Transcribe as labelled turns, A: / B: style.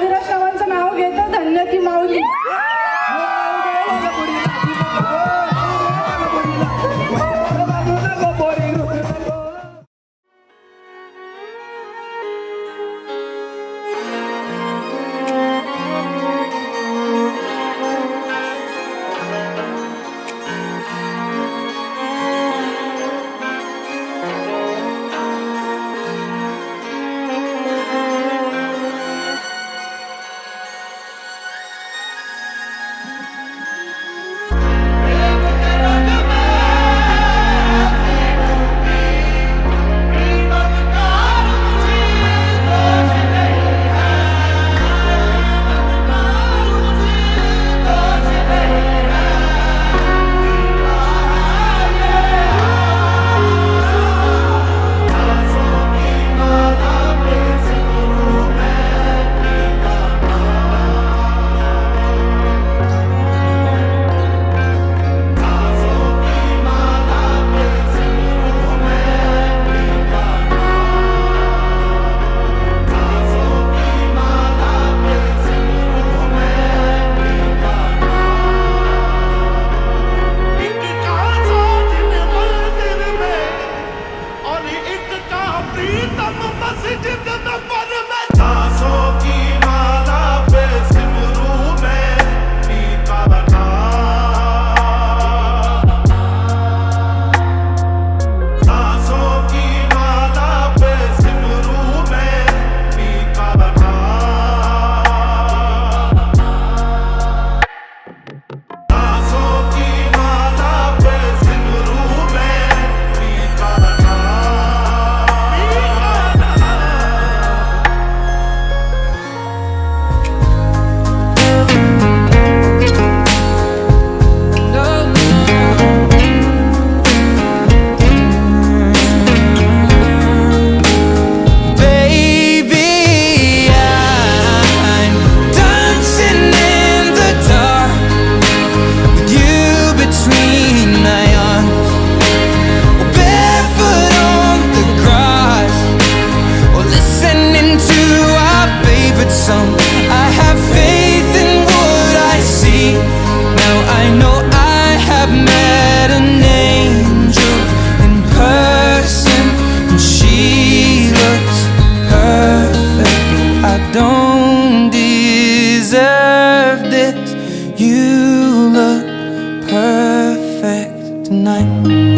A: सावली अविराश्रमांचं नाव घेतो धन्य ती माऊली
B: Positive I don't deserve this. You look perfect tonight.